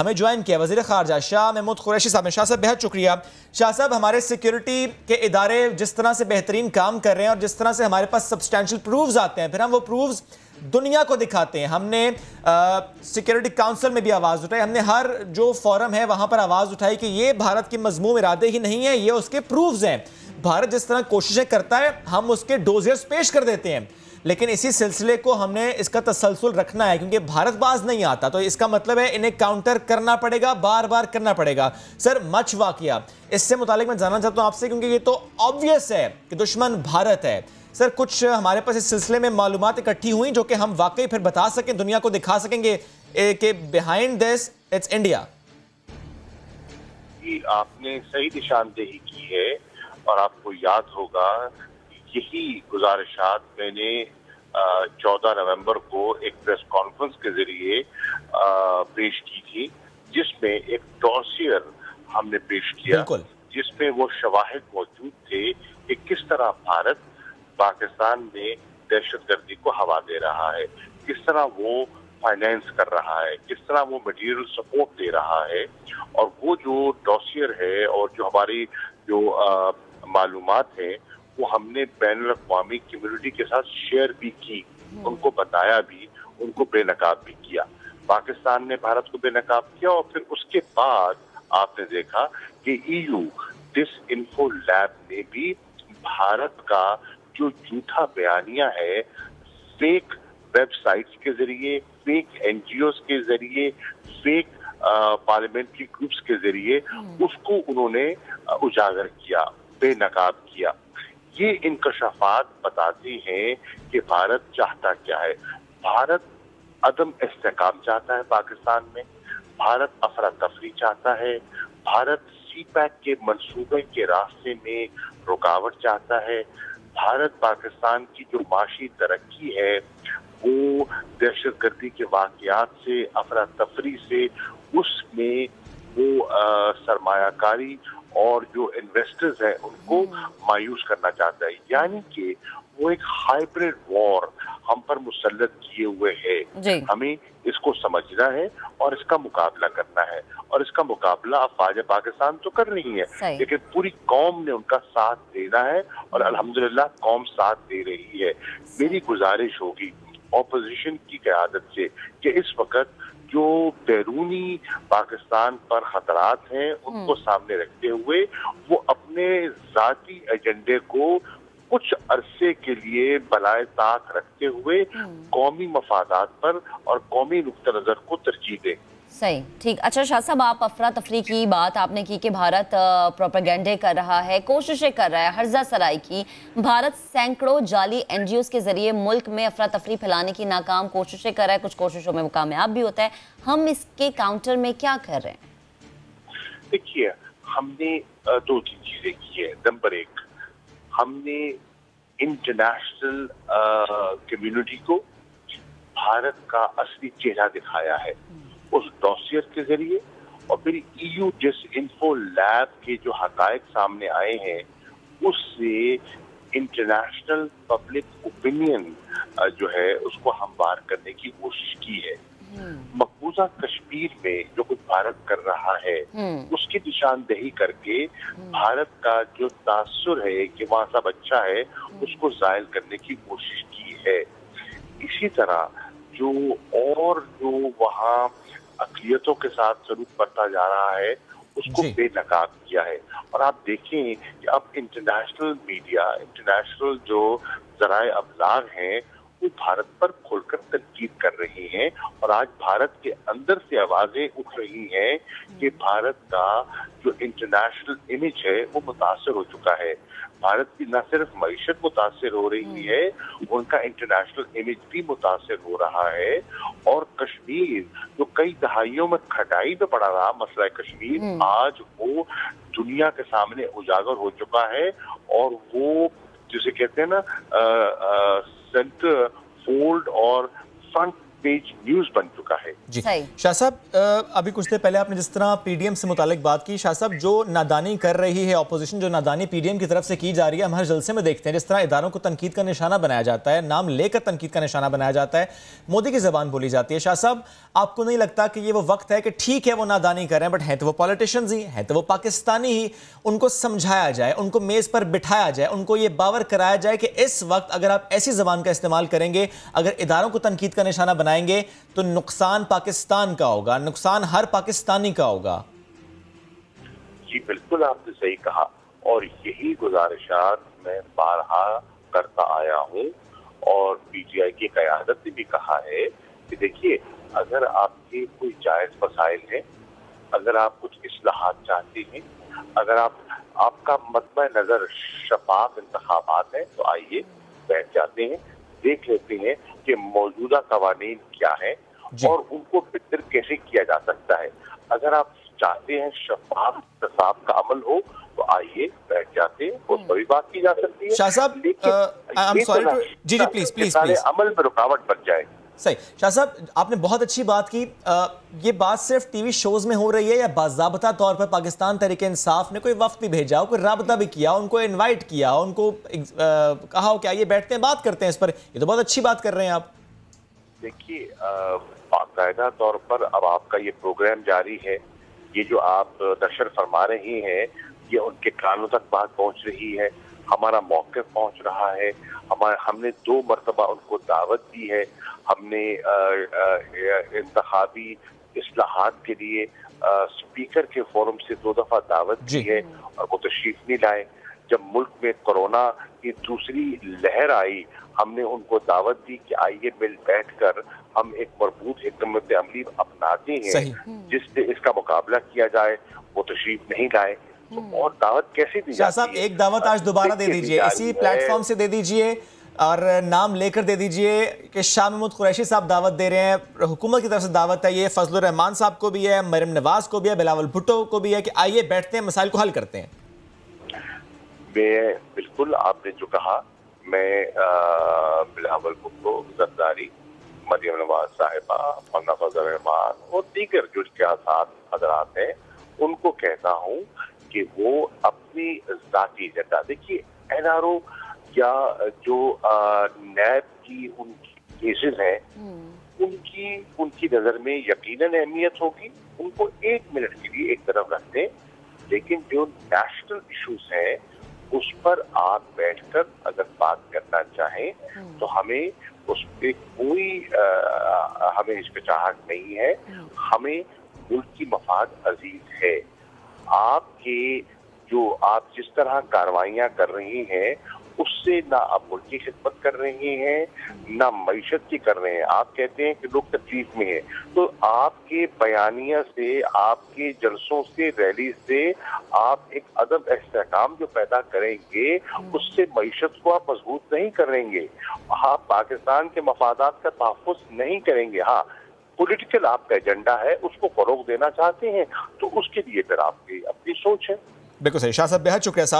हमें ज्वाइन किया। वज़ीर खारजा, शाह महमूद कुरैशी साहब शाह साहब, बेहद शुक्रिया। शाह साहब, हमारे सिक्योरिटी के इदारे जिस तरह से बेहतरीन काम कर रहे हैं और जिस तरह से हमारे पास सब्सटैंशियल प्रूफ्स आते हैं, फिर हम वो प्रूफ्स दुनिया को दिखाते हैं। हमने सिक्योरिटी काउंसिल में भी आवाज़ उठाई। हमने हर जो फॉरम है, वहाँ पर आवाज़ उठाई कि ये भारत के मजमूम इरादे ही नहीं है, ये उसके प्रूफ्स हैं। भारत जिस तरह कोशिशें करता है, हम उसके डोजर्स पेश कर देते हैं। लेकिन इसी सिलसिले को हमने इसका तसलसल रखना है, क्योंकि भारतबाज नहीं आता तो इसका मतलब है इन्हें काउंटर करना पड़ेगा बार बार करना पड़ेगा। सर, मच वाकिया। इससे मुतालिक मैं जानना चाहता हूँ आपसे, क्योंकि ये तो ऑब्वियस है कि दुश्मन भारत है। सर, कुछ हमारे पास इस सिलसिले में मालूम इकट्ठी हुई, जो कि हम वाकई फिर बता सकें, दुनिया को दिखा सकेंगे कि बिहाइंड दिस इट्स इंडिया आपने सही निशानदेही की है, और आपको याद होगा यही गुजारिशात मैंने चौदह नवंबर को एक प्रेस कॉन्फ्रेंस के ज़रिए पेश की थी जिसमें एक डॉसियर हमने पेश किया। जिसमें वो शवाहिद मौजूद थे कि किस तरह भारत पाकिस्तान में दहशतगर्दी को हवा दे रहा है किस तरह वो फाइनेंस कर रहा है किस तरह वो मटेरियल सपोर्ट दे रहा है और वो जो डॉसियर है और जो हमारी जो मालूम है वो हमने बैन अवी कम्युनिटी के साथ शेयर भी की उनको बताया भी उनको बेनकाब भी किया। पाकिस्तान ने भारत को बेनकाब किया और फिर उसके बाद आपने देखा कि ईयू डिस इन्फो लैब ने भी भारत का जो झूठा बयानिया है फेक वेबसाइट्स के ज़रिए फेक एनजीओ के ज़रिए फेक पार्लियामेंट्री ग्रुप्स के ज़रिए हम्म। उसको उन्होंने उजागर किया बेनकाब किया। ये इनकशाफात बताते हैं कि भारत चाहता क्या है। भारत अदम इस्तेकाम चाहता है पाकिस्तान में। भारत अफरा तफरी चाहता है। भारत सी पैक के मंसूबे के रास्ते में रुकावट चाहता है। भारत पाकिस्तान की जो माशी तरक्की है, वो दहशत गर्दी के वाकयात से अफरा तफरी से, उसमें वो सरमायाकारी और जो इन्वेस्टर्स हैं उनको हम्म। मायूस करना चाहता है। यानी कि वो एक हाइब्रिड वॉर हम पर मुसलत किए हुए है। हमें इसको समझना है और इसका मुकाबला करना है। और इसका मुकाबला अफवाज पाकिस्तान तो कर रही है लेकिन पूरी कौम ने उनका साथ देना है और हम्म। अल्हम्दुलिल्लाह कौम साथ दे रही है। मेरी गुजारिश होगी ऑपोजिशन की क्यादत से कि इस वक्त जो बैरूनी पाकिस्तान पर खतरात हैं उनको हम्म। सामने रखते हुए वो अपने जाती एजेंडे को कुछ अरसे के लिए बलाय ताक रखते हुए हम्म। कौमी मफादात पर और कौमी नुक़ नज़र को तरजीह दें सही। ठीक। अच्छा शाह साहब, आप अफरा तफरी की बात आपने की कि भारत प्रोपेगेंडे कर रहा है, कोशिशें कर रहा है, हर्जा सराय की। भारत सैकड़ों जाली एनजीओ के ज़रिए मुल्क में अफरा तफरी फैलाने की नाकाम कोशिशें कर रहा है। कुछ कोशिशों में वो कामयाब भी होता है। हम इसके काउंटर में क्या कर रहे हैं? देखिए, हमने दो तीन चीज़ें की है। नंबर एक, हमने इंटरनेशनल कम्युनिटी को भारत का असली चेहरा दिखाया है। उस डॉसियर के ज़रिए और फिर ईयू जिस इन्फो लैब के जो हकायक सामने आए हैं उससे इंटरनेशनल पब्लिक ओपिनियन जो है उसको हमवार करने की कोशिश की है हम्म। मकबूजा कश्मीर में जो कुछ भारत कर रहा है हम्म। उसकी निशानदेही करके हम्म। भारत का जो तासुर है कि वहाँ सब अच्छा है उसको जायल करने की कोशिश की है इसी तरह जो और जो वहाँ अकलियतों के साथ सलूक बढ़ता जा रहा है उसको बेनकाब किया है। और आप देखें कि अब इंटरनेशनल मीडिया इंटरनेशनल जो जराए अबलाग हैं वो भारत पर खुलकर तनकीद कर रही हैं और आज भारत के अंदर से आवाज़ें उठ रही हैं कि भारत का जो इंटरनेशनल इमेज है वो मुतासर हो चुका है भारत की न सिर्फ़ मीशत मुतासर हो रही हम्म। है उनका इंटरनेशनल इमेज भी मुतासर हो रहा है और कश्मीर जो कई दहाइयों में खटाई में पड़ा रहा मसला है कश्मीर हम्म। आज वो दुनिया के सामने उजागर हो चुका है और वो जिसे कहते हैं ना सेंटर फोल्ड और फ्रंट पेज न्यूज़ बन चुका है। जी। शाह साहब अभी कुछ देर पहले आपने जिस तरह पीडीएम से मुतालिक बात की शाह साहब जो नादानी कर रही है ऑपोजिशन जो नादानी पीडीएम की तरफ़ से की जा रही है हम हर जलसे में देखते हैं जिस तरह इदारों को तनकीद का निशाना बनाया जाता है नाम लेकर तनकीद का निशाना बनाया जाता है मोदी की जबान बोली जाती है। शाह साहब आपको नहीं लगता कि ये वो वक्त है कि ठीक है वो नादानी कर रहे हैं बट हैं तो वो पॉलिटिशियंस ही हैं तो वो पाकिस्तानी ही उनको समझाया जाए उनको मेज़ पर बिठाया जाए उनको ये बावर कराया जाए कि इस वक्त अगर आप ऐसी जबान का इस्तेमाल करेंगे अगर इदारों को तनकीद का निशाना बनाएँगे तो नुकसान पाकिस्तान का होगा, नुकसान हर पाकिस्तानी का होगा। जी, बिल्कुल आपने सही कहा, और यही गुजारिशात मैं बारहा करता आया हूँ, और पीटीआई की क्यादत ने भी कहा है कि देखिए, अगर आपके कोई जायज़ मसाइल है, अगर आप कुछ इसलाहत चाहते हैं, अगर आप, आपका मतब नज़र शफाफ इंतबात है तो आइए बैठ जाते हैं देख लेते हैं कि मौजूदा कवानीन क्या है और उनको बेहतर कैसे किया जा सकता है। अगर आप चाहते हैं शफाफ इंतसाब का अमल हो तो आइए बैठ जाते हैं और भी बात की जा सकती है। शाह साहब जी जी प्लीज़ प्लीज़ प्लीज़ अमल में रुकावट बन जाए। सही। शाह साहब आपने बहुत अच्छी बात की। आ, ये बात सिर्फ़ टीवी शोज़ में हो रही है या बाजाबता तौर पर पाकिस्तान तरीके इंसाफ ने कोई वक्त भी भेजा हो कोई रबता भी किया उनको इनवाइट किया उनको आ, कहा हो क्या ये बैठते हैं बात करते हैं इस पर। ये तो बहुत अच्छी बात कर रहे हैं आप। देखिए बाकायदा तौर पर अब आपका ये प्रोग्राम जारी है ये जो आप नशर फरमा रही हैं ये उनके कानों तक बात पहुँच रही है हमारा मौके पहुँच रहा है हमारे हमने दो मरतबा उनको दावत दी है। हमने इंतबी असलाहत के लिए आ, स्पीकर के फोरम से दो दफ़ा दावत दी है और वो तशरीफ़ नहीं लाए। जब मुल्क में कोरोना की दूसरी लहर आई हमने उनको दावत दी कि आइए मिल बैठकर हम एक मरबूत हमत अमली अपनाते हैं जिससे इसका मुकाबला किया जाए। वो तशरीफ़ नहीं लाए। तो और दावत कैसे दी जाती साहब एक दावत आज दोबारा दे दीजिए इसी प्लेटफॉर्म से दे दीजिए और नाम लेकर दे दीजिए कि शाह महमूद कुरैशी साहब दावत दे रहे हैं। हुकूमत की तरफ़ से दावत है ये फजल रहमान साहब को भी है मरियम नवाज़ को भी है बिलावल भुट्टो को भी है कि आइए बैठते हैं मसाइल को हल करते हैं। मैं बिल्कुल आपने जो कहा मैं बिलावल भुट्टो जरदारी मरियम नवाज़ साहिबा मन्ना फजल रहमान और दीगर जो इसके साथ हजरात हैं उनको कहता हूँ कि वो अपनी जाती एजेंडा देखिए एनआरओ या जो नैब की उनकी केसेस हैं हम्म। उनकी उनकी नज़र में यकीनन अहमियत होगी उनको एक मिनट के लिए एक तरफ़ रख दें लेकिन जो नेशनल इश्यूज़ हैं उस पर आप बैठकर अगर बात करना चाहें हम्म। तो हमें उस पर कोई आ, हमें हिचकिचाहट नहीं है हम्म। हमें मुल्क की मफाद अज़ीज़ है आपके जो आप जिस तरह कार्रवाइयाँ कर रही हैं, उससे ना आप मुल्क की खिदमत कर रहे हैं, ना मीशत की कर रहे हैं। आप कहते हैं कि लोग तकलीफ़ में हैं। तो आपके बयानिया से, आपके जलसों से, रैली से आप एक अदब इसकाम जो पैदा करेंगे, उससे मीशत को आप मज़बूत नहीं करेंगे। आप पाकिस्तान के मफादात का तहफ़ नहीं करेंगे। हाँ पॉलिटिकल आपका एजेंडा है, उसको फरोग देना चाहते हैं तो उसके लिए फिर आपकी अपनी सोच है। बिल्कुल सही। शाह साहब बेहद शुक्रिया